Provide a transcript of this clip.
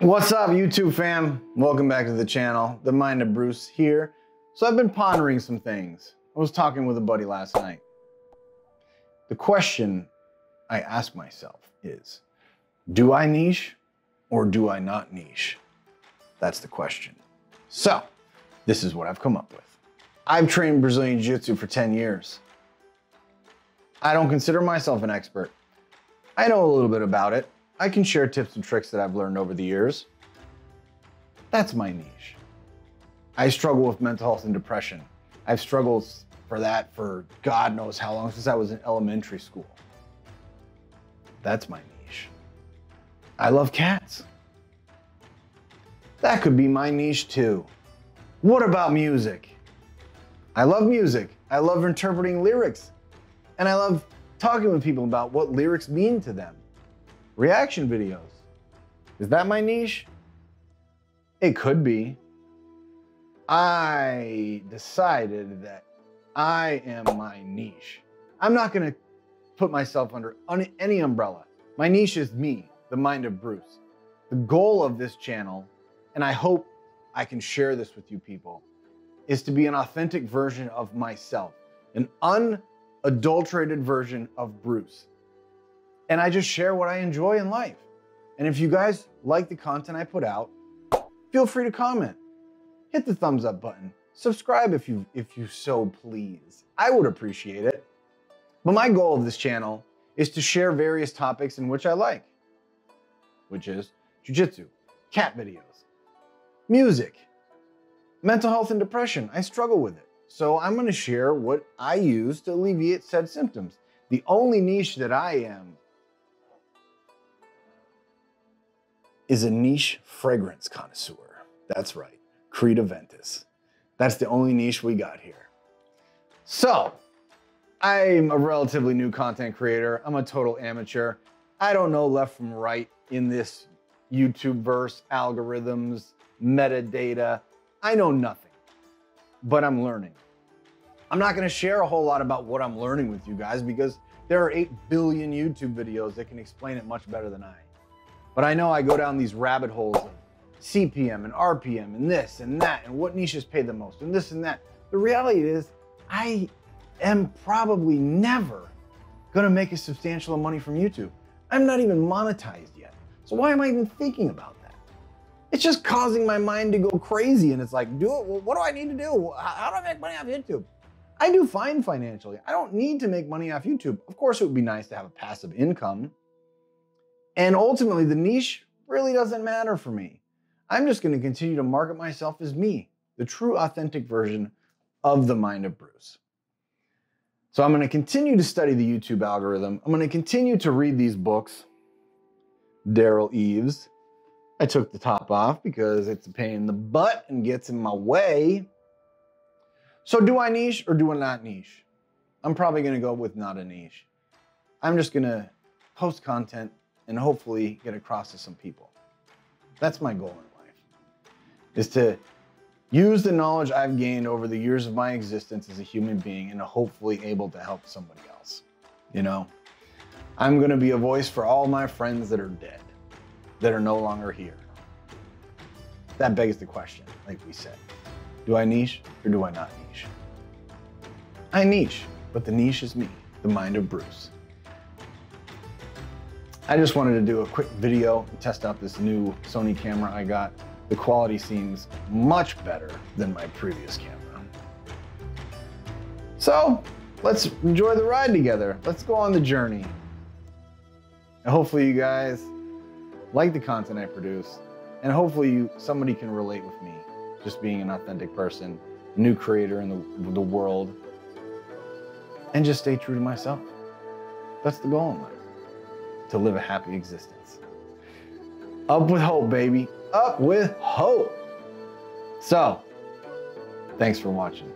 What's up, YouTube fam? Welcome back to the channel. The Mind of Bruce here. So I've been pondering some things. I was talking with a buddy last night. The question I ask myself is, do I niche or do I not niche? That's the question. So, this is what I've come up with. I've trained Brazilian Jiu-Jitsu for 10 years. I don't consider myself an expert. I know a little bit about it. I can share tips and tricks that I've learned over the years. That's my niche. I struggle with mental health and depression. I've struggled for that for God knows how long, since I was in elementary school. That's my niche. I love cats. That could be my niche too. What about music? I love music. I love interpreting lyrics. And I love talking with people about what lyrics mean to them. Reaction videos. Is that my niche? It could be. I decided that I am my niche. I'm not going to put myself under any umbrella. My niche is me, the mind of Bruce. The goal of this channel, and I hope I can share this with you people, is to be an authentic version of myself, an unadulterated version of Bruce. And I just share what I enjoy in life. And if you guys like the content I put out, feel free to comment. Hit the thumbs up button. Subscribe if you if you so please. I would appreciate it. But my goal of this channel is to share various topics in which I like, which is jujitsu, cat videos, music, mental health and depression. I struggle with it. So I'm going to share what I use to alleviate said symptoms. The only niche that I am is a niche fragrance connoisseur. That's right, Creed Aventus. That's the only niche we got here. So, I'm a relatively new content creator. I'm a total amateur. I don't know left from right in this YouTube verse, algorithms, metadata. I know nothing, but I'm learning. I'm not gonna share a whole lot about what I'm learning with you guys because there are 8 billion YouTube videos that can explain it much better than I. But I know I go down these rabbit holes of CPM and RPM and this and that and what niches pay the most and this and that. The reality is, I am probably never gonna make a substantial amount of money from YouTube. I'm not even monetized yet. So why am I even thinking about that? It's just causing my mind to go crazy and it's like, do it, what do I need to do? How do I make money off YouTube? I do fine financially. I don't need to make money off YouTube. Of course, it would be nice to have a passive income. And ultimately, the niche really doesn't matter for me. I'm just going to continue to market myself as me, the true authentic version of the mind of Bruce. So I'm going to continue to study the YouTube algorithm. I'm going to continue to read these books. Derral Eves. I took the top off because it's a pain in the butt and gets in my way. So do I niche or do I not niche? I'm probably going to go with not a niche. I'm just going to post content and hopefully get across to some people. That's my goal in life, is to use the knowledge I've gained over the years of my existence as a human being and hopefully able to help somebody else. You know, I'm going to be a voice for all my friends that are dead, that are no longer here. That begs the question, like we said. Do I niche or do I not niche? I niche, but the niche is me, the mind of Bruce. I just wanted to do a quick video and test out this new Sony camera I got. The quality seems much better than my previous camera. So let's enjoy the ride together. Let's go on the journey. And hopefully you guys like the content I produce and hopefully you, somebody can relate with me just being an authentic person, new creator in the, the world, and just stay true to myself. That's the goal in life to live a happy existence. Up with hope, baby. Up with hope. So, thanks for watching.